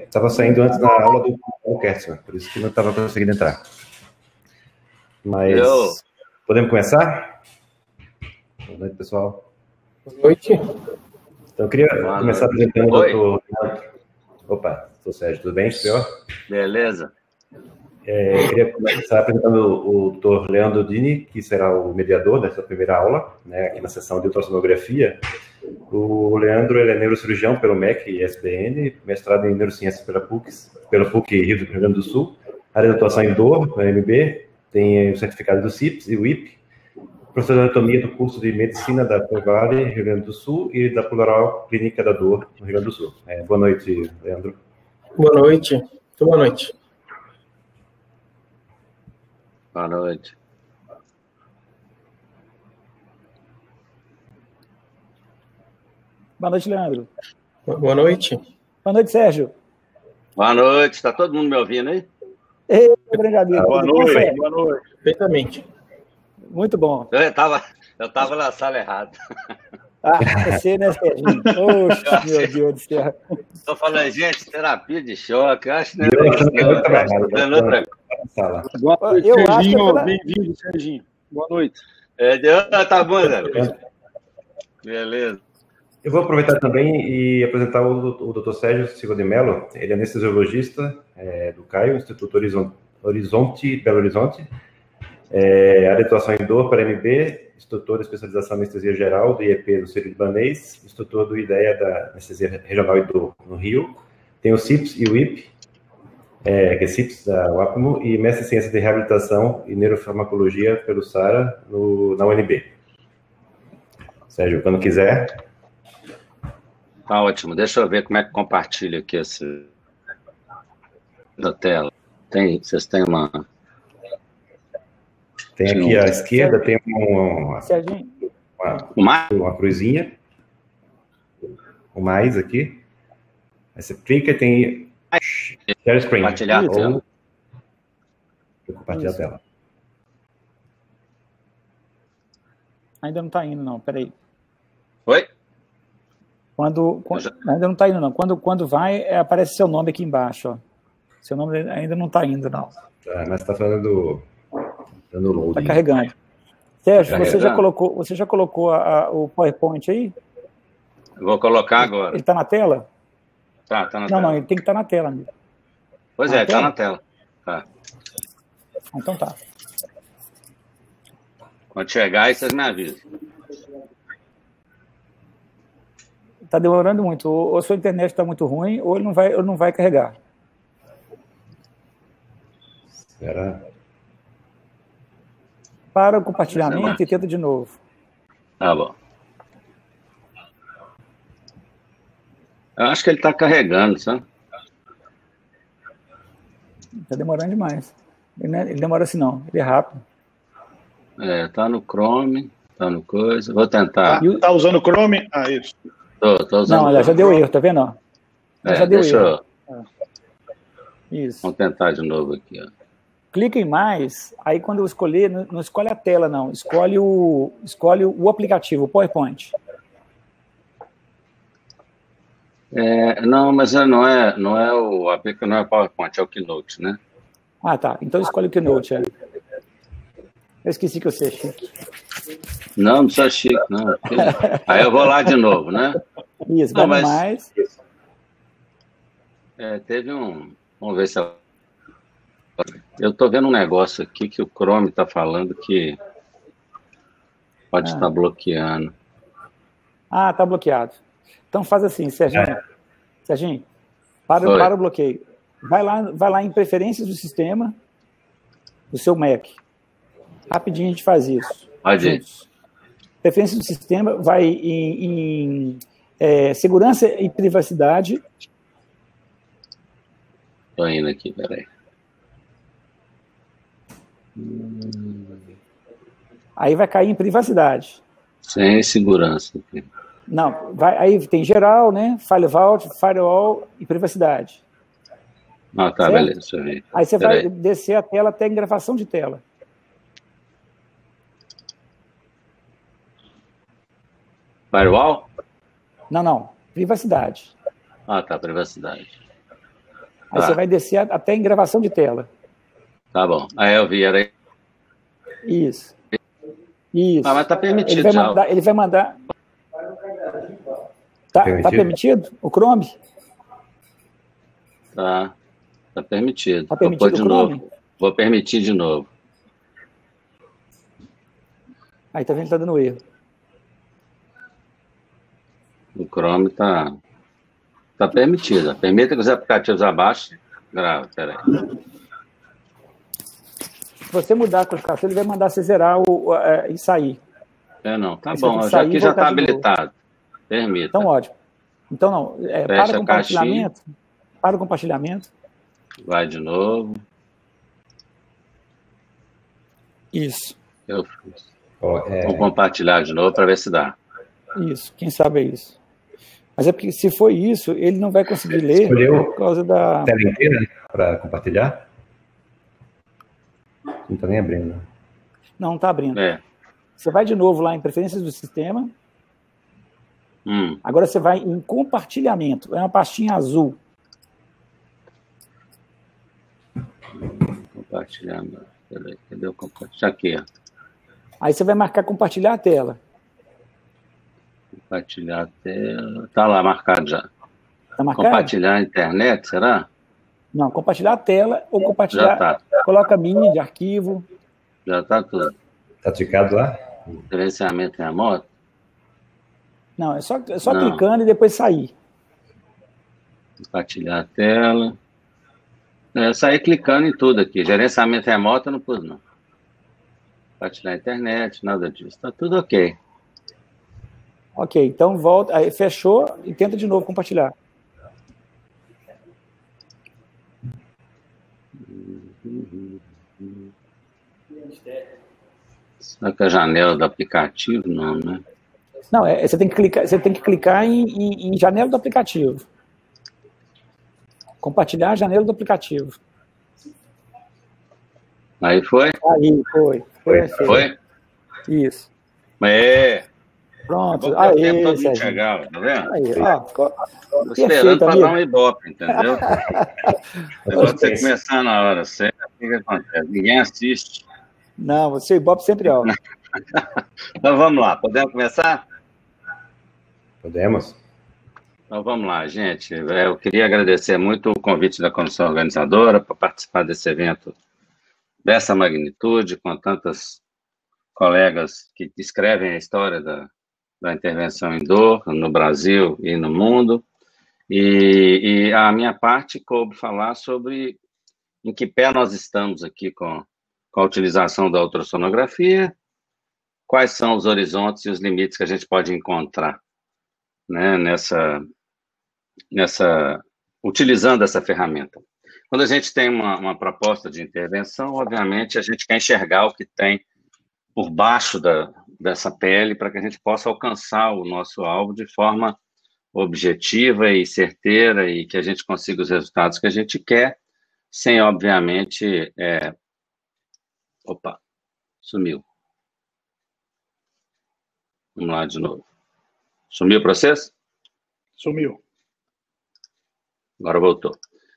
Estava saindo antes da aula do, Kertzmann, por isso que não estava conseguindo entrar. Mas eu... podemos começar? Boa noite, pessoal. Boa noite. Então, eu queria Boa começar noite. apresentando Oi. o doutor. Opa, sou Sérgio, tudo bem? Senhor? Beleza. É, queria começar apresentando o doutor Leandro Dini, que será o mediador dessa primeira aula, né, aqui na sessão de ultrassonografia. O Leandro ele é neurocirurgião pelo MEC e SBN, mestrado em neurociência pela PUC, pela PUC Rio do Grande do Sul, área de atuação em dor, na MB, tem o certificado do CIPS e o IP, professor de anatomia do curso de medicina da Vale, Rio Grande do Sul, e da Plural Clínica da Dor, no Rio Grande do Sul. É, boa noite, Leandro. Boa noite. Boa noite. Boa noite. Boa noite, Leandro. Boa noite. Boa noite, Sérgio. Boa noite. Está todo mundo me ouvindo aí? Ei, grande amigo. Boa noite. Boa noite. Perfeitamente. Muito bom. Eu estava eu tava na sala errada. Ah, você, né, Serginho? Poxa, meu Deus do céu. Estou falando, gente, terapia de choque. Eu acho que não é isso, não. outra Boa noite, eu Serginho. Pela... Bem-vindo, Serginho. Boa noite. É, tá bom, Zé. Beleza. Eu vou aproveitar também e apresentar o, o Dr. Sérgio Silva de Mello. Ele é anestesiologista é, do CAIO, Instituto Horizonte, Horizonte Belo Horizonte. É, área de atuação em dor para MB, instrutor de especialização em anestesia geral do IEP do Sírio Libanês, instrutor do IDEA da anestesia regional e dor no Rio. Tem o CIPS e o IP, é, da UAPMO, e mestre em ciência de reabilitação e neurofarmacologia pelo SARA no, na UNB. Sérgio, quando quiser. Tá ótimo. Deixa eu ver como é que compartilha aqui esse da tela. Tem, vocês têm uma tem aqui à esquerda, tem uma, uma, uma cruzinha. O mais aqui. Aí você clica e tem share screen. Compartilhar a tela. Compartilhar a tela. Ainda não está indo, não. Peraí. Oi? Quando, quando ainda não está indo, não. Quando, quando vai, é, aparece seu nome aqui embaixo. Ó. Seu nome ainda não está indo, não. Tá, mas está falando dando load. Está carregando. Sérgio, você já colocou, você já colocou a, a, o PowerPoint aí? vou colocar agora. Ele está na tela? Tá, tá na não, tela. Não, não, ele tem que estar tá na tela. Amigo. Pois tá é, está na tela. Tá. Então tá. Quando chegar, aí vocês me avisam. Está demorando muito. Ou, a sua internet está muito ruim, ou ele não vai, ou não vai carregar. Será? Para o compartilhamento e tenta de novo. Tá bom. Eu acho que ele está carregando, sabe? Está demorando demais. Ele, é, ele, demora assim não, ele é rápido. É, tá no Chrome, tá no coisa. Vou tentar. Tá, tá usando o Chrome? Ah, isso. Tô, tô usando. Não, já deu erro, tá vendo? É, já deu deixa erro. Eu... É. Isso. Vamos tentar de novo aqui, ó clica em mais, aí quando eu escolher, não, não escolhe a tela, não, escolhe o, escolhe o aplicativo, o PowerPoint. É, não, mas é, não é, não é o aplicativo, não é o PowerPoint, é o Keynote, né? Ah, tá. Então escolhe o Keynote. É. Eu esqueci que você é chique. Não, não sou chique, não. Aí eu vou lá de novo, né? Isso, não, mas... mais. É, teve um. Vamos ver se eu eu estou vendo um negócio aqui que o Chrome está falando que pode estar ah. tá bloqueando. Ah, está bloqueado. Então faz assim, Serginho. É. Serginho, para, para o bloqueio. Vai lá, vai lá em preferências do sistema do seu Mac. Rapidinho a gente faz isso. Pode ir. Preferências do sistema, vai em, em é, segurança e privacidade. Estou indo aqui, peraí. Aí vai cair em privacidade. Sem segurança. Não, vai, aí tem geral, né? Firewall, firewall e privacidade. Ah, tá, certo? beleza. Aí, aí você Pera vai aí. descer a tela até em gravação de tela. Firewall? Não, não. Privacidade. Ah, tá, privacidade. Aí tá. você vai descer até em gravação de tela. Tá bom. Aí eu vi, era Isso. Isso. Ah, mas tá permitido. Ele vai mandar. Ele vai mandar... Tá permitido? tá permitido? O Chrome? Tá. Tá permitido. Tá permitido Vou de novo. Vou permitir de novo. Aí tá vendo que tá dando erro. O Chrome tá, tá permitido. Permita que os aplicativos abaixo. Grava, peraí. Se você mudar a classificação, ele vai mandar você zerar o, é, e sair. É, não. Tá Aí bom. Já aqui já está habilitado. Permita. Então, ótimo. Então, não. É, para o compartilhamento. Para o compartilhamento. Vai de novo. Isso. Eu é... Vou compartilhar de novo para ver se dá. Isso, quem sabe é isso. Mas é porque se foi isso, ele não vai conseguir ler Escolheu por causa da. tela inteira né, para compartilhar? Não está nem abrindo. Não, não está abrindo. É. Você vai de novo lá em preferências do sistema. Hum. Agora você vai em compartilhamento. É uma pastinha azul. Compartilhamento. Peraí, cadê o compartilhamento? Aqui, ó. Aí você vai marcar compartilhar a tela. Compartilhar a tela. Está lá marcado já. Tá marcado? Compartilhar a internet, será? Não, compartilhar a tela ou compartilhar. Já tá. Coloca mini de arquivo. Já está tudo. Está ticado lá? Gerenciamento remoto? Não, é só, é só clicando e depois sair. Compartilhar a tela. É, sair clicando em tudo aqui. Gerenciamento remoto eu não pus, não compartilhar a internet, nada disso. Está tudo ok. Ok, então volta, aí fechou e tenta de novo compartilhar. Será que é a janela do aplicativo? Não, né? Não, é, você tem que clicar, você tem que clicar em, em, em janela do aplicativo. Compartilhar a janela do aplicativo. Aí foi? Aí foi. Foi? Assim. Foi? Isso. É. Pronto. Aí, tempo todo tá vendo? Aí, ó, esperando para dar um ibope, entendeu? Negócio você começar na hora certa, o que acontece? Ninguém assiste. Não, você ibope sempre ó. então vamos lá, podemos começar? Podemos. Então vamos lá, gente. Eu queria agradecer muito o convite da comissão organizadora para participar desse evento dessa magnitude, com tantas colegas que descrevem a história da, da intervenção em dor no Brasil e no mundo. E, e, a minha parte coube falar sobre em que pé nós estamos aqui com, com a utilização da ultrassonografia, quais são os horizontes e os limites que a gente pode encontrar né, nessa, nessa, utilizando essa ferramenta. Quando a gente tem uma, uma proposta de intervenção, obviamente a gente quer enxergar o que tem por baixo da, dessa pele para que a gente possa alcançar o nosso alvo de forma objetiva e certeira e que a gente consiga os resultados que a gente quer, sem, obviamente, é... opa, sumiu. Vamos lá de novo. Sumiu o processo? Sumiu. Agora voltou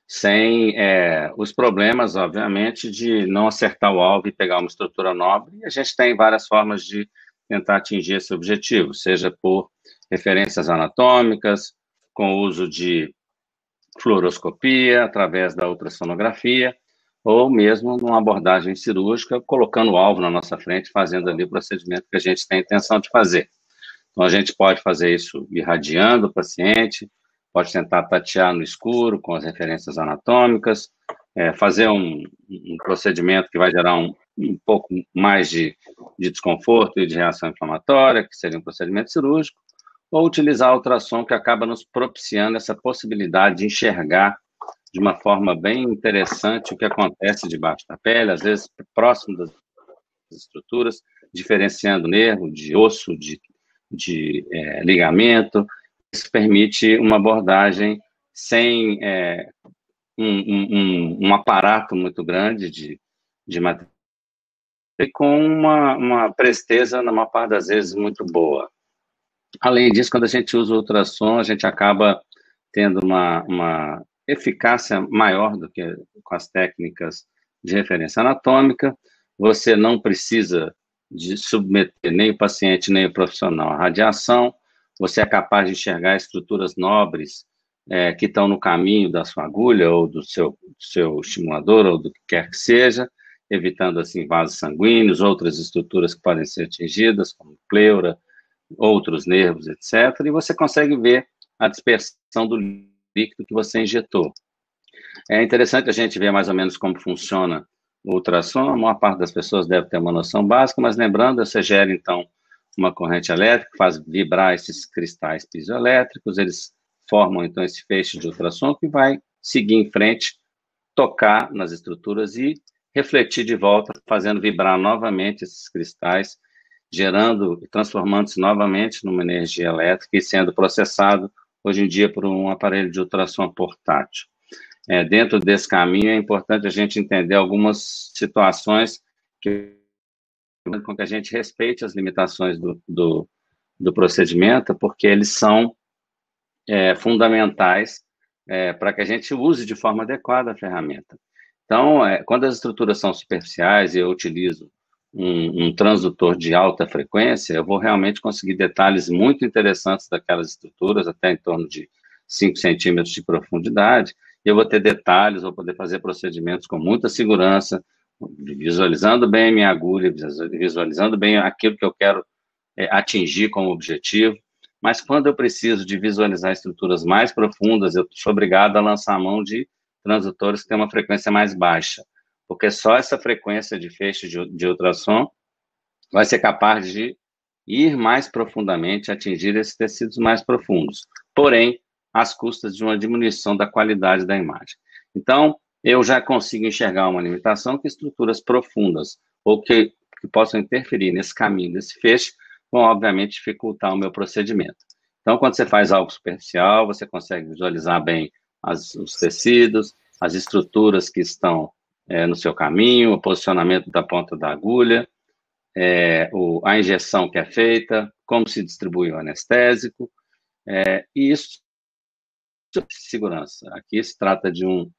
sem é, os problemas, obviamente, de não acertar o alvo e pegar uma estrutura nobre. E a gente tem várias formas de tentar atingir esse objetivo, seja por referências anatômicas, com o uso de fluoroscopia, através da ultrassonografia, ou mesmo numa abordagem cirúrgica, colocando o alvo na nossa frente, fazendo ali o procedimento que a gente tem a intenção de fazer. Então, a gente pode fazer isso irradiando o paciente, pode tentar tatear no escuro com as referências anatômicas, é, fazer um, um, procedimento que vai gerar um, um pouco mais de, de, desconforto e de reação inflamatória, que seria um procedimento cirúrgico, ou utilizar ultrassom que acaba nos propiciando essa possibilidade de enxergar de uma forma bem interessante o que acontece debaixo da pele, às vezes próximo das estruturas, diferenciando nervo de osso, de, de é, ligamento, isso permite uma abordagem sem é, um, um, um, aparato muito grande de, de material e com uma, uma presteza, na maior parte das vezes, muito boa. Além disso, quando a gente usa o ultrassom, a gente acaba tendo uma, uma eficácia maior do que com as técnicas de referência anatômica, você não precisa de submeter nem o paciente nem o profissional à radiação, você é capaz de enxergar estruturas nobres é, que estão no caminho da sua agulha ou do seu, do seu estimulador ou do que quer que seja, evitando assim vasos sanguíneos, outras estruturas que podem ser atingidas, como pleura, outros nervos, etc. E você consegue ver a dispersão do líquido que você injetou. É interessante a gente ver mais ou menos como funciona ultrassom. A maior parte das pessoas deve ter uma noção básica, mas lembrando, você gera então uma corrente elétrica, faz vibrar esses cristais piezoelétricos, eles formam então esse feixe de ultrassom que vai seguir em frente, tocar nas estruturas e refletir de volta, fazendo vibrar novamente esses cristais, gerando e transformando-se novamente numa energia elétrica e sendo processado hoje em dia por um aparelho de ultrassom portátil. É, dentro desse caminho é importante a gente entender algumas situações que com que a gente respeite as limitações do, do, do procedimento, porque eles são é, fundamentais é, para que a gente use de forma adequada a ferramenta. Então, é, quando as estruturas são superficiais e eu utilizo um, um, transdutor de alta frequência, eu vou realmente conseguir detalhes muito interessantes daquelas estruturas, até em torno de 5 centímetros de profundidade, eu vou ter detalhes, vou poder fazer procedimentos com muita segurança, visualizando bem minha agulha, visualizando bem aquilo que eu quero é, atingir como objetivo, mas quando eu preciso de visualizar estruturas mais profundas, eu sou obrigado a lançar a mão de transdutores que têm uma frequência mais baixa, porque só essa frequência de feixe de, de ultrassom vai ser capaz de ir mais profundamente, atingir esses tecidos mais profundos, porém, às custas de uma diminuição da qualidade da imagem. Então, eu já consigo enxergar uma limitação que estruturas profundas, ou que, que possam interferir nesse caminho desse feixe, vão, obviamente, dificultar o meu procedimento. Então, quando você faz algo superficial, você consegue visualizar bem as, os tecidos, as estruturas que estão é, no seu caminho, o posicionamento da ponta da agulha, é, o, a injeção que é feita, como se distribui o anestésico, é, e isso segurança. Aqui se trata de um,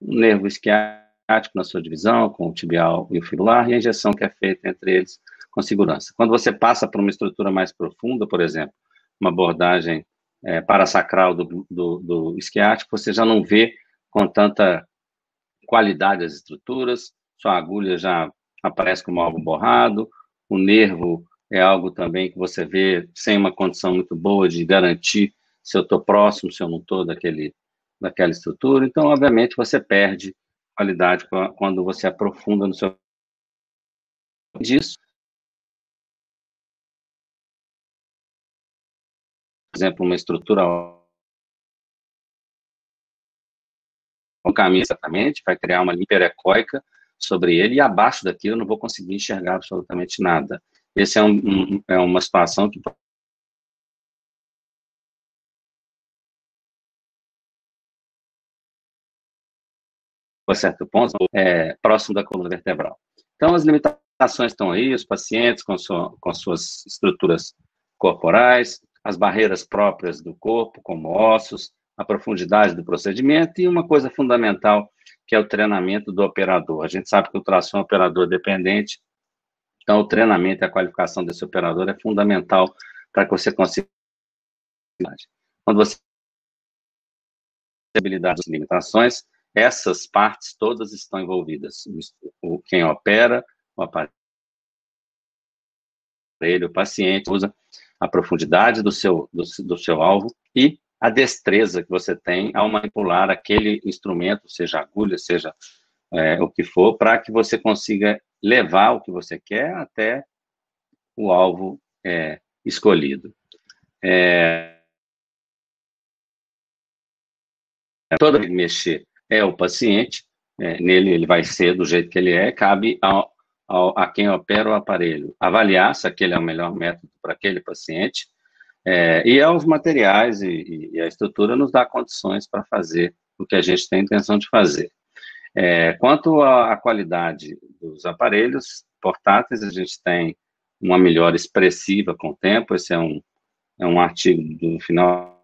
nervo isquiático na sua divisão, com o tibial e o fibular, e a injeção que é feita entre eles com segurança. Quando você passa para uma estrutura mais profunda, por exemplo, uma abordagem é, parasacral do, do, do esquiático, você já não vê com tanta qualidade as estruturas, sua agulha já aparece como algo borrado, o nervo é algo também que você vê sem uma condição muito boa de garantir se eu estou próximo, se eu não estou daquele, daquela estrutura. Então, obviamente, você perde qualidade quando você aprofunda no seu disso exemplo, uma estrutura um caminho exatamente, vai criar uma hiperecóica sobre ele, e abaixo daquilo eu não vou conseguir enxergar absolutamente nada. Esse é, um, um, é uma situação que a certo ponto, é, próximo da coluna vertebral. Então, as limitações estão aí, os pacientes com, sua, com suas estruturas corporais, as barreiras próprias do corpo, como ossos, a profundidade do procedimento e uma coisa fundamental, que é o treinamento do operador. A gente sabe que o ultrassom é um operador dependente, então o treinamento e a qualificação desse operador é fundamental para que você consiga. Quando você habilidades e limitações, essas partes todas estão envolvidas. O, quem opera, o aparelho, o paciente usa a profundidade do seu, do, do seu alvo e a destreza que você tem ao manipular aquele instrumento, seja agulha, seja é, o que for, para que você consiga levar o que você quer até o alvo é, escolhido. É, toda mexer é o paciente, é, nele ele vai ser do jeito que ele é, cabe ao, ao, a quem opera o aparelho avaliar se aquele é o melhor método para aquele paciente, é, e aos materiais e, e, a estrutura nos dá condições para fazer o que a gente tem a intenção de fazer. É, quanto à qualidade dos aparelhos portáteis, a gente tem uma melhora expressiva com o tempo, esse é um, é um artigo do final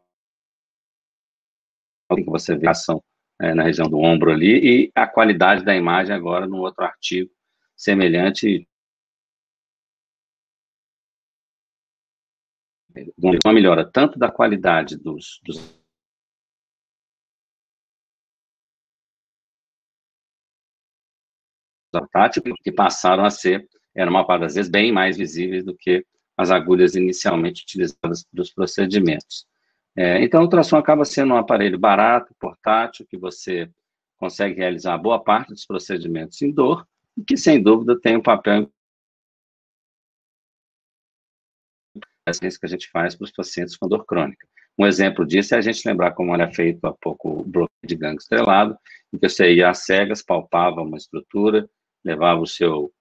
que você vê a ação é, na região do ombro ali, e a qualidade da imagem agora no outro artigo semelhante uma melhora tanto da qualidade dos, dos táticos que passaram a ser, era uma parte das vezes, bem mais visíveis do que as agulhas inicialmente utilizadas dos procedimentos. É, então, o ultrassom acaba sendo um aparelho barato, portátil, que você consegue realizar boa parte dos procedimentos em dor, e que, sem dúvida, tem um papel que a gente faz para os pacientes com dor crônica. Um exemplo disso é a gente lembrar como era feito há pouco o bloqueio de gangue estrelado, em que você ia às cegas, palpava uma estrutura, levava o seu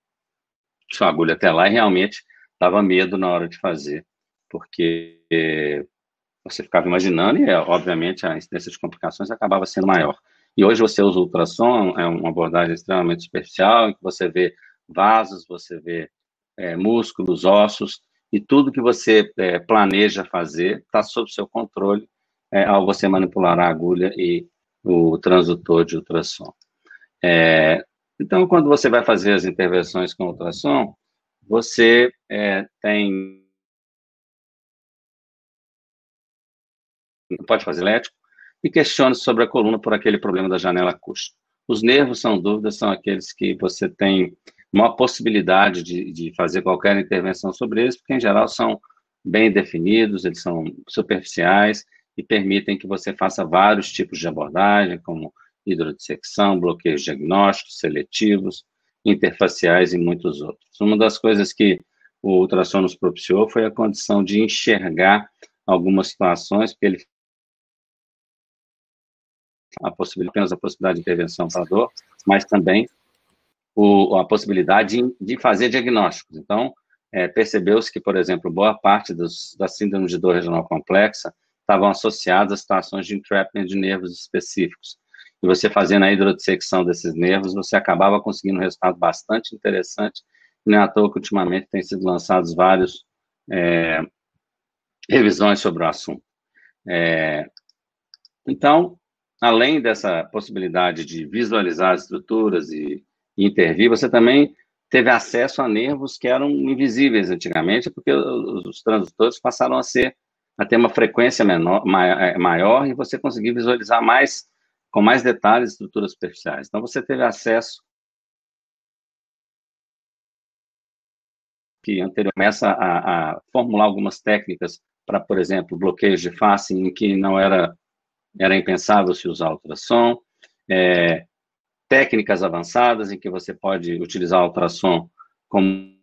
sua agulha até lá e realmente dava medo na hora de fazer, porque você ficava imaginando e, obviamente, a incidência de complicações acabava sendo maior. E hoje você usa o ultrassom, é uma abordagem extremamente superficial, em que você vê vasos, você vê é, músculos, ossos, e tudo que você é, planeja fazer está sob seu controle é, ao você manipular a agulha e o transdutor de ultrassom. É, então, quando você vai fazer as intervenções com ultrassom, você é, tem. Pode fazer elétrico e questione sobre a coluna por aquele problema da janela acústica. Os nervos, são dúvidas, são aqueles que você tem uma possibilidade de, de fazer qualquer intervenção sobre eles, porque em geral são bem definidos, eles são superficiais e permitem que você faça vários tipos de abordagem, como hidrodissecção, bloqueios diagnósticos, seletivos, interfaciais e muitos outros. Uma das coisas que o ultrassom nos propiciou foi a condição de enxergar algumas situações, porque ele a possibilidade, apenas a possibilidade de intervenção para a dor, mas também o, a possibilidade de, de, fazer diagnósticos. Então, é, percebeu-se que, por exemplo, boa parte dos, da síndrome de dor regional complexa estavam associadas a situações de entrapment de nervos específicos. E você fazendo a hidrodissecção desses nervos, você acabava conseguindo um resultado bastante interessante. Não é à toa que ultimamente têm sido lançados vários é, revisões sobre o assunto. É, então, além dessa possibilidade de visualizar as estruturas e intervir, você também teve acesso a nervos que eram invisíveis antigamente, porque os, transdutores passaram a ser a ter uma frequência menor, é, maior e você conseguir visualizar mais com mais detalhes estruturas superficiais. Então você teve acesso que anteriormente começa a, a formular algumas técnicas para, por exemplo, bloqueios de face em que não era era impensável se usar ultrassom, é, técnicas avançadas em que você pode utilizar o ultrassom como,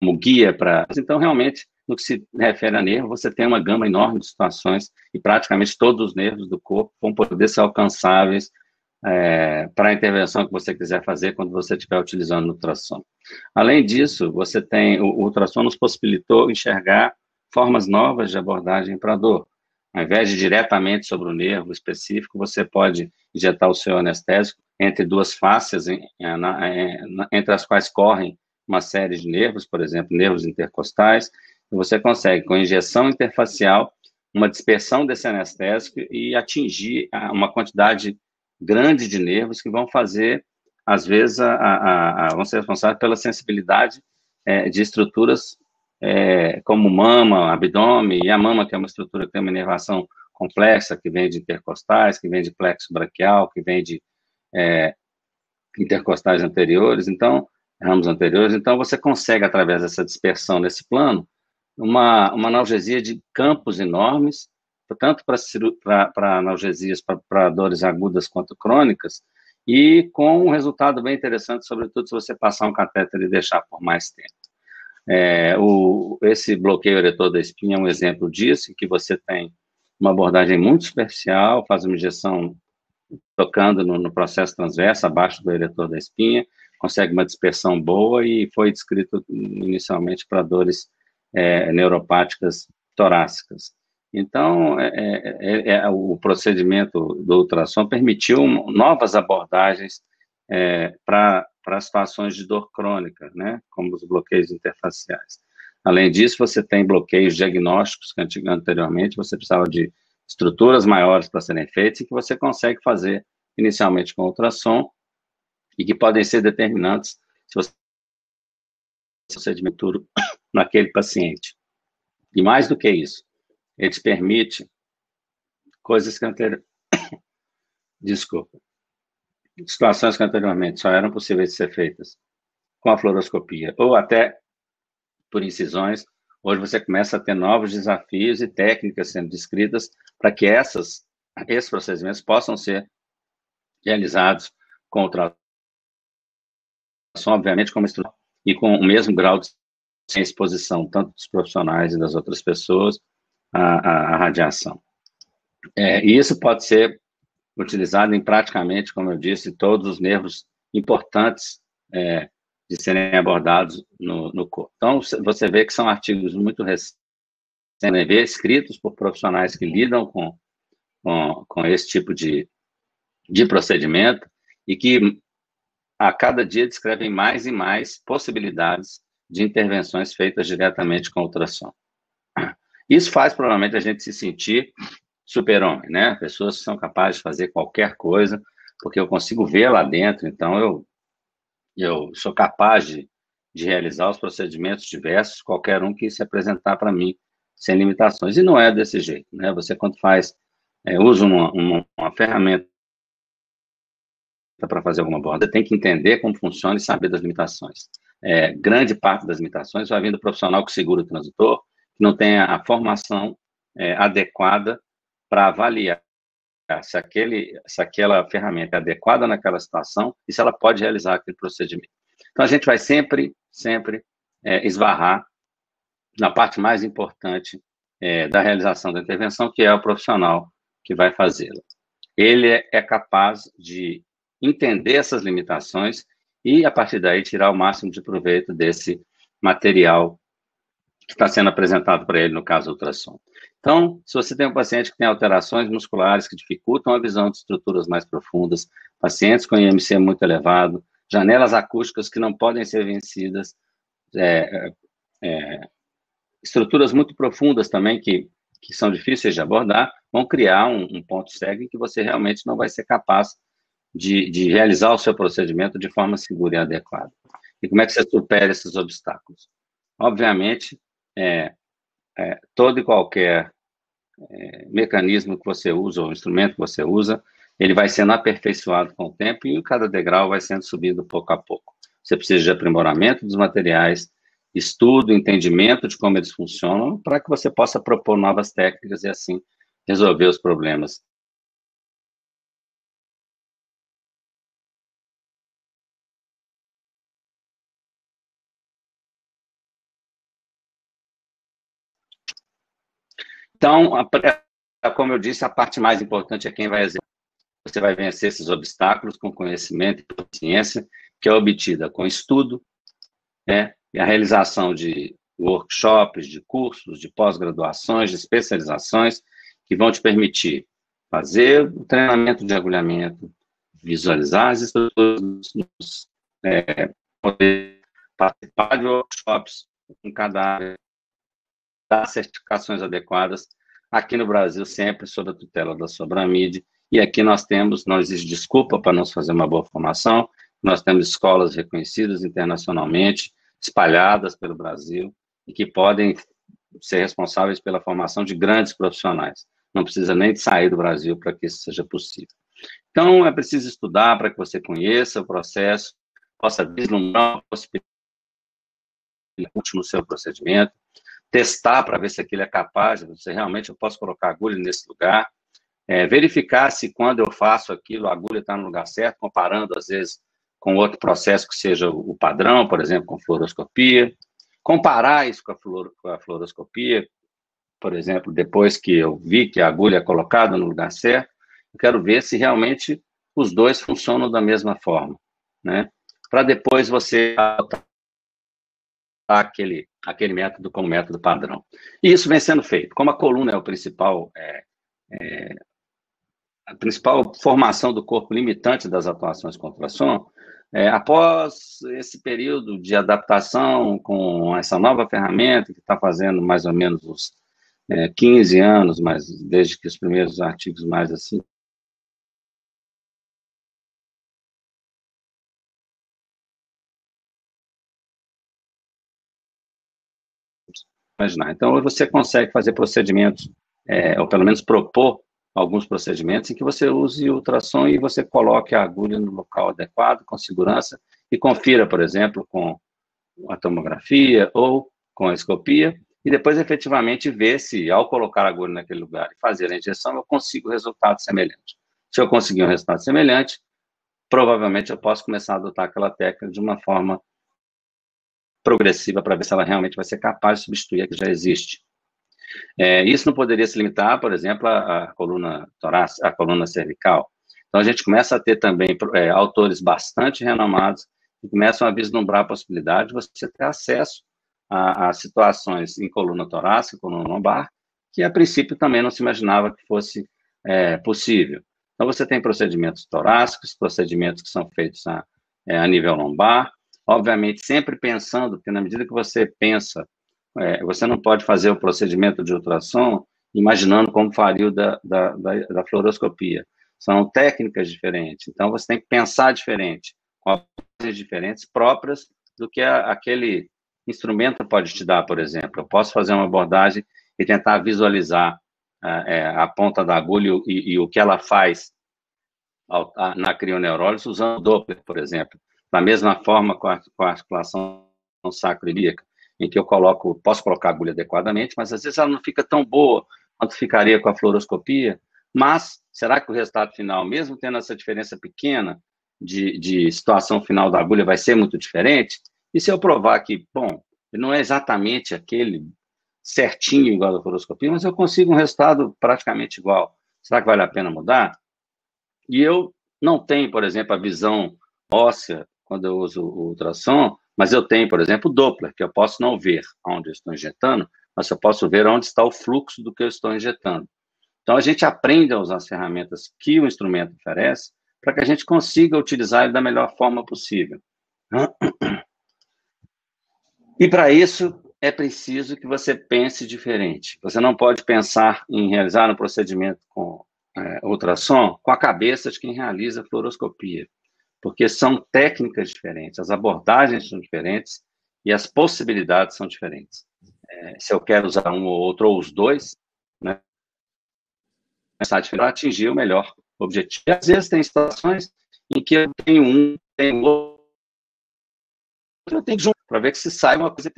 como guia para. Então, realmente, no que se refere a nervo, você tem uma gama enorme de situações e praticamente todos os nervos do corpo vão poder ser alcançáveis é, para a intervenção que você quiser fazer quando você estiver utilizando o ultrassom. Além disso, você tem o, o ultrassom nos possibilitou enxergar formas novas de abordagem para dor. Ao invés de diretamente sobre o nervo específico, você pode injetar o seu anestésico entre duas faces, entre as quais correm uma série de nervos, por exemplo, nervos intercostais, e você consegue, com injeção interfacial, uma dispersão desse anestésico e atingir uma quantidade grande de nervos que vão fazer, às vezes, a, a, a vão ser responsáveis pela sensibilidade é, de estruturas é, como mama, abdômen, e a mama, que é uma estrutura que tem uma inervação complexa, que vem de intercostais, que vem de plexo braquial, que vem de é, intercostais anteriores, então, ramos anteriores, então você consegue, através dessa dispersão nesse plano, uma, uma analgesia de campos enormes, tanto para analgesias para dores agudas quanto crônicas, e com um resultado bem interessante, sobretudo se você passar um catéter e deixar por mais tempo. É, o, esse bloqueio eretor da espinha é um exemplo disso, em que você tem uma abordagem muito superficial, faz uma injeção tocando no, no processo transverso, abaixo do eretor da espinha, consegue uma dispersão boa e foi descrito inicialmente para dores é, neuropáticas torácicas. Então, é, é, é, é o procedimento do ultrassom permitiu novas abordagens é, para para situações de dor crônica, né, como os bloqueios interfaciais. Além disso, você tem bloqueios diagnósticos que anteriormente você precisava de estruturas maiores para serem feitas e que você consegue fazer inicialmente com ultrassom e que podem ser determinantes se você procedimento naquele paciente. E mais do que isso, ele te permite coisas que anteriormente, desculpa, situações que anteriormente só eram possíveis de ser feitas com a fluoroscopia ou até por incisões, hoje você começa a ter novos desafios e técnicas sendo descritas para que essas, esses procedimentos possam ser realizados com ultrassom, obviamente, como estrutura e com o mesmo grau de exposição, tanto dos profissionais e das outras pessoas, à, à, à radiação. É, e isso pode ser utilizado em praticamente, como eu disse, todos os nervos importantes é, de serem abordados no, no, corpo. Então, você vê que são artigos muito recentes, né, escritos por profissionais que lidam com, com, com esse tipo de, de procedimento e que a cada dia descrevem mais e mais possibilidades de intervenções feitas diretamente com ultrassom. Isso faz provavelmente a gente se sentir super-homem, né? Pessoas que são capazes de fazer qualquer coisa, porque eu consigo ver lá dentro, então eu, eu sou capaz de, de realizar os procedimentos diversos, qualquer um que se apresentar para mim, sem limitações. E não é desse jeito, né? Você, quando faz, é, usa uma, uma, uma ferramenta para fazer alguma borda, tem que entender como funciona e saber das limitações. É, grande parte das limitações vai vir do profissional que segura o transitor, que não tem a formação é, adequada para avaliar se, aquele, se aquela ferramenta é adequada naquela situação e se ela pode realizar aquele procedimento. Então, a gente vai sempre, sempre é, esbarrar na parte mais importante é, da realização da intervenção, que é o profissional que vai fazê-la. Ele é capaz de entender essas limitações e, a partir daí, tirar o máximo de proveito desse material que está sendo apresentado para ele, no caso, ultrassom. Então, se você tem um paciente que tem alterações musculares que dificultam a visão de estruturas mais profundas, pacientes com IMC muito elevado, janelas acústicas que não podem ser vencidas, é, é, é estruturas muito profundas também que, que são difíceis de abordar, vão criar um, um ponto cego em que você realmente não vai ser capaz de, de realizar o seu procedimento de forma segura e adequada. E como é que você supera esses obstáculos? Obviamente, é, é, todo e qualquer é, mecanismo que você usa, ou instrumento que você usa, ele vai sendo aperfeiçoado com o tempo e cada degrau vai sendo subido pouco a pouco. Você precisa de aprimoramento dos materiais, estudo, entendimento de como eles funcionam, para que você possa propor novas técnicas e assim resolver os problemas Então, a, como eu disse, a parte mais importante é quem vai exercer. Você vai vencer esses obstáculos com conhecimento e ciência, que é obtida com estudo, né, e a realização de workshops, de cursos, de pós-graduações, de especializações, que vão te permitir fazer o treinamento de agulhamento, visualizar as estruturas, é, poder participar de workshops com cada área, dar certificações adequadas, aqui no Brasil sempre sob a tutela da Sobramid, e aqui nós temos, não existe desculpa para não fazer uma boa formação, nós temos escolas reconhecidas internacionalmente, espalhadas pelo Brasil, e que podem ser responsáveis pela formação de grandes profissionais. Não precisa nem de sair do Brasil para que isso seja possível. Então, é preciso estudar para que você conheça o processo, possa vislumbrar a possibilidade seu procedimento, testar para ver se aquilo é capaz, se realmente eu posso colocar agulha nesse lugar, é, verificar se quando eu faço aquilo, a agulha está no lugar certo, comparando às vezes com outro processo que seja o padrão, por exemplo, com fluoroscopia, comparar isso com a, fluor, com a fluoroscopia, por exemplo, depois que eu vi que a agulha é colocada no lugar certo, eu quero ver se realmente os dois funcionam da mesma forma, né? Para depois você aquele, aquele método como método padrão. E isso vem sendo feito. Como a coluna é o principal, é, é, a principal formação do corpo limitante das atuações com ultrassom, é, após esse período de adaptação com essa nova ferramenta que está fazendo mais ou menos os, é, 15 anos, mas desde que os primeiros artigos mais assim imaginar. Então, você consegue fazer procedimentos, é, ou pelo menos propor alguns procedimentos em que você use ultrassom e você coloque a agulha no local adequado, com segurança, e confira, por exemplo, com a tomografia ou com a escopia, e depois efetivamente ver se, ao colocar a agulha naquele lugar e fazer a injeção, eu consigo resultado semelhante. Se eu conseguir um resultado semelhante, provavelmente eu posso começar a adotar aquela técnica de uma forma progressiva para ver se ela realmente vai ser capaz de substituir a que já existe. É, isso não poderia se limitar, por exemplo, à, à coluna torácica, à coluna cervical. Então, a gente começa a ter também é, autores bastante renomados que começam a vislumbrar a possibilidade de você ter acesso a, a situações em coluna torácica, coluna lombar, que a princípio também não se imaginava que fosse é, possível. Então, você tem procedimentos torácicos, procedimentos que são feitos a, é, a nível lombar, obviamente sempre pensando, porque na medida que você pensa, é, você não pode fazer o procedimento de ultrassom imaginando como faria o da, da, da, da fluoroscopia. São técnicas diferentes, então você tem que pensar diferente, com diferentes próprias do que a, aquele instrumento pode te dar, por exemplo. Eu posso fazer uma abordagem e tentar visualizar é, a ponta da agulha e, e, o que ela faz ao, a, na crioneurólise usando o Doppler, por exemplo. Da mesma forma com a, com a articulação sacroilíaca, em que eu coloco, posso colocar a agulha adequadamente, mas às vezes ela não fica tão boa quanto ficaria com a fluoroscopia. Mas será que o resultado final, mesmo tendo essa diferença pequena de, de situação final da agulha, vai ser muito diferente? E se eu provar que, bom, não é exatamente aquele certinho igual a fluoroscopia, mas eu consigo um resultado praticamente igual. Será que vale a pena mudar? E eu não tenho, por exemplo, a visão óssea quando eu uso o ultrassom, mas eu tenho, por exemplo, Doppler, que eu posso não ver onde eu estou injetando, mas eu posso ver onde está o fluxo do que eu estou injetando. Então, a gente aprende a usar as ferramentas que o instrumento oferece para que a gente consiga utilizar ele da melhor forma possível. E para isso é preciso que você pense diferente. Você não pode pensar em realizar um procedimento com é, ultrassom com a cabeça de quem realiza fluoroscopia, porque são técnicas diferentes, as abordagens são diferentes e as possibilidades são diferentes. É, se eu quero usar um ou outro, ou os dois, né, para atingir o melhor objetivo. E às vezes tem situações em que eu tenho um, tenho outro, eu tenho que juntar para ver que se sai uma coisa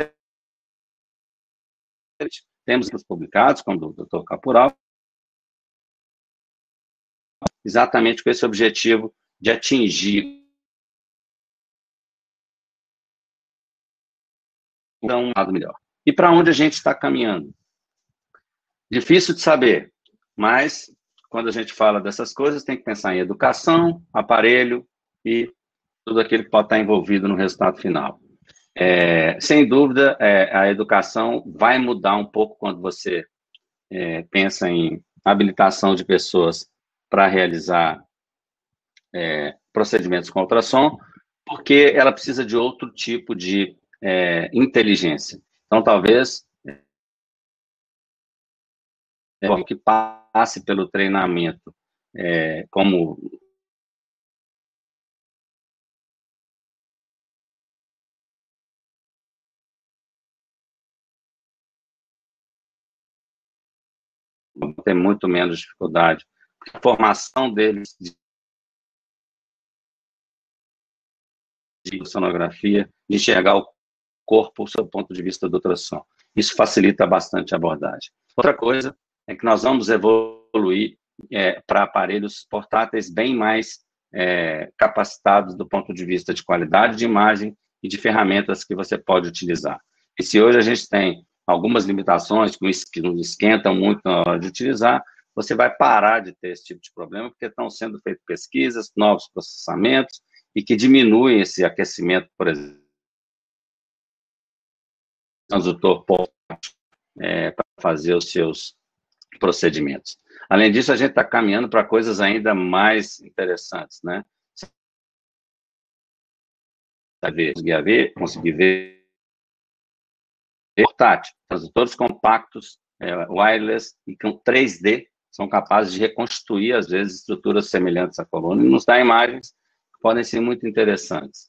Temos os publicados, como do Dr. Caporal, exatamente com esse objetivo de atingir um lado melhor. E para onde a gente está caminhando? Difícil de saber, mas quando a gente fala dessas coisas, tem que pensar em educação, aparelho e tudo aquilo que pode estar envolvido no resultado final. É, sem dúvida, é, a educação vai mudar um pouco quando você é, pensa em habilitação de pessoas para realizar é, procedimentos com ultrassom, porque ela precisa de outro tipo de é, inteligência. Então, talvez é, que passe pelo treinamento é, como ter muito menos dificuldade. A formação deles de sonografia, de enxergar o corpo do seu ponto de vista do ultrassom. Isso facilita bastante a abordagem. Outra coisa é que nós vamos evoluir é, para aparelhos portáteis bem mais é, capacitados do ponto de vista de qualidade de imagem e de ferramentas que você pode utilizar. E se hoje a gente tem algumas limitações que não esquentam muito na hora de utilizar, você vai parar de ter esse tipo de problema, porque estão sendo feitas pesquisas, novos processamentos, e que diminuem esse aquecimento, por exemplo, transdutor é, para fazer os seus procedimentos. Além disso, a gente está caminhando para coisas ainda mais interessantes, né? Conseguir ver, conseguir ver portátil, transdutores compactos é, wireless e com 3D são capazes de reconstituir, às vezes, estruturas semelhantes à coluna e nos dá imagens podem ser muito interessantes.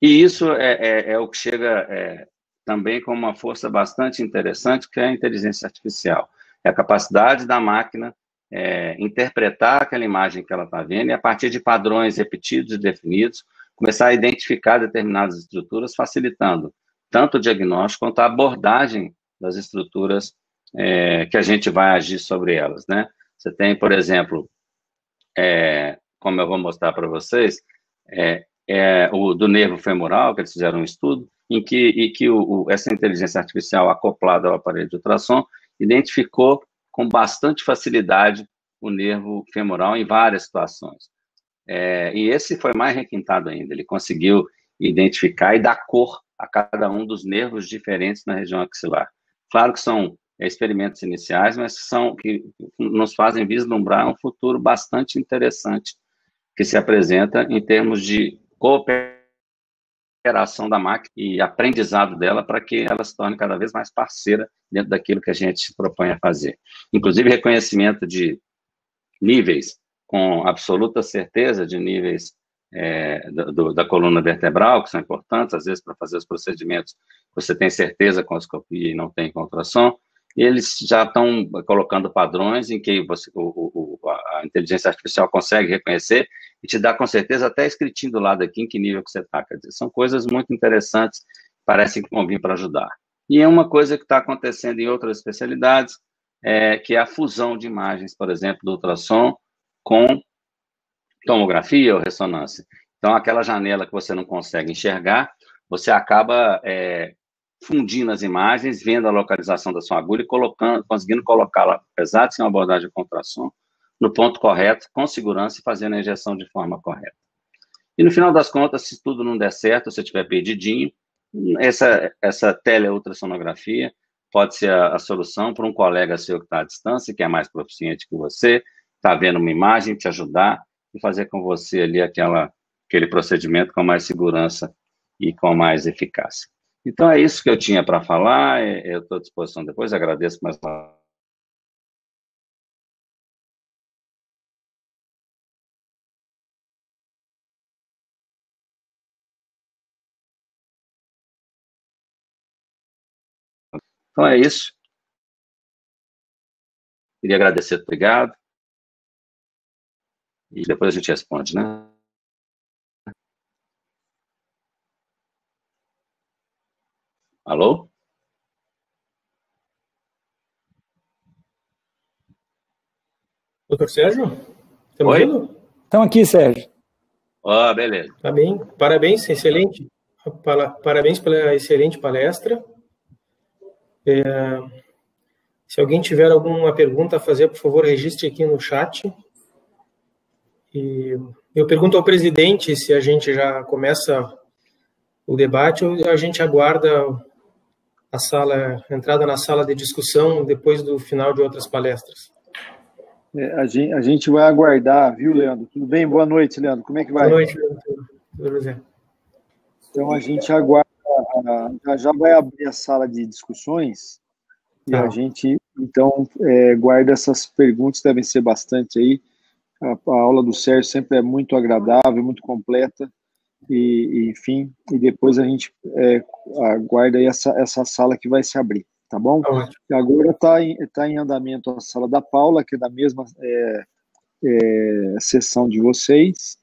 E isso é, é, é o que chega é, também com uma força bastante interessante, que é a inteligência artificial. É a capacidade da máquina é, interpretar aquela imagem que ela está vendo e, a partir de padrões repetidos e definidos, começar a identificar determinadas estruturas, facilitando tanto o diagnóstico quanto a abordagem das estruturas é, que a gente vai agir sobre elas, né? Você tem, por exemplo, é, como eu vou mostrar para vocês, é, é, o do nervo femoral, que eles fizeram um estudo, em que, em que o, o, essa inteligência artificial acoplada ao aparelho de ultrassom identificou com bastante facilidade o nervo femoral em várias situações. É, e esse foi mais requintado ainda, ele conseguiu identificar e dar cor a cada um dos nervos diferentes na região axilar. Claro que são experimentos iniciais, mas são que nos fazem vislumbrar um futuro bastante interessante que se apresenta em termos de cooperação da máquina e aprendizado dela para que ela se torne cada vez mais parceira dentro daquilo que a gente se propõe a fazer. Inclusive reconhecimento de níveis com absoluta certeza de níveis é, do, da coluna vertebral, que são importantes, às vezes, para fazer os procedimentos, você tem certeza com escopia e não tem e eles já estão colocando padrões em que você, o, o, inteligência artificial consegue reconhecer e te dá com certeza até escritinho do lado aqui em que nível que você está. Quer dizer, são coisas muito interessantes, parecem que vão vir para ajudar. E é uma coisa que está acontecendo em outras especialidades, é, que é a fusão de imagens, por exemplo, do ultrassom com tomografia ou ressonância. Então, aquela janela que você não consegue enxergar, você acaba é, fundindo as imagens, vendo a localização da sua agulha e colocando, conseguindo colocá-la, apesar de ser uma abordagem de contração, no ponto correto, com segurança e fazendo a injeção de forma correta. E no final das contas, se tudo não der certo, se tiver perdidinho, essa, essa teleultrassonografia pode ser a, a solução para um colega seu que está à distância, que é mais proficiente que você, está vendo uma imagem, te ajudar e fazer com você ali aquela, aquele procedimento com mais segurança e com mais eficácia. Então, é isso que eu tinha para falar. É, eu estou à disposição depois. Agradeço mais uma Então é isso. Queria agradecer, obrigado. E depois a gente responde, né? Alô? Doutor Sérgio? Estamos Oi? Vendo? Estamos aqui, Sérgio. Oh, beleza. Tá bem. Parabéns, excelente. Parabéns pela excelente palestra. É, se alguém tiver alguma pergunta a fazer, por favor, registre aqui no chat. E eu pergunto ao presidente se a gente já começa o debate ou a gente aguarda a sala, a entrada na sala de discussão depois do final de outras palestras. É, a, gente, a, gente, vai aguardar, viu, Leandro? Tudo bem? Boa noite, Leandro. Como é que vai? Boa noite, Leandro. Então a gente aguarda, já, já vai abrir a sala de discussões e tá. a gente então é, guarda essas perguntas, devem ser bastante aí. A, a aula do Sérgio sempre é muito agradável, muito completa e, enfim, e depois a gente é, aguarda essa, essa sala que vai se abrir, tá bom? Tá Agora está em, tá em andamento a sala da Paula, que é da mesma é, é, sessão de vocês,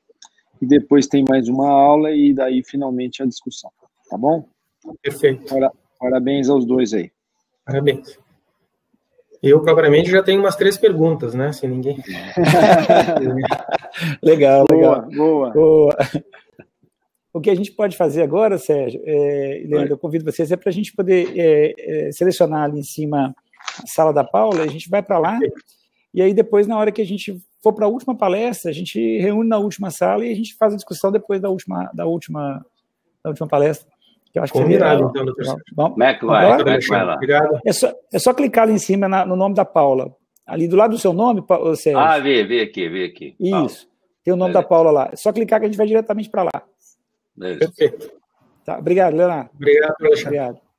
e depois tem mais uma aula e daí finalmente a discussão, tá bom? Perfeito. Parabéns aos dois aí. Parabéns. Eu, propriamente, já tenho umas três perguntas, né? Se ninguém. legal, boa, legal. Boa. boa. O que a gente pode fazer agora, Sérgio, é, Leandro, eu convido vocês, é para a gente poder é, é, selecionar ali em cima a sala da Paula, a gente vai para lá, e aí depois, na hora que a gente for para a última palestra, a gente reúne na última sala e a gente faz a discussão depois da última, da última, da última palestra. Que eu acho Combinado, que então, doutor. Vamos, Mac vai, Mac vai lá. É só, é só clicar ali em cima na, no nome da Paula. Ali do lado do seu nome, Sérgio. Ah, vê, vê aqui, vê aqui. Isso. Paula. Tem o nome da Paula lá. É só clicar que a gente vai diretamente para lá. Perfeito. Tá, obrigado, Leonardo. Obrigado, Alexandre. Obrigado.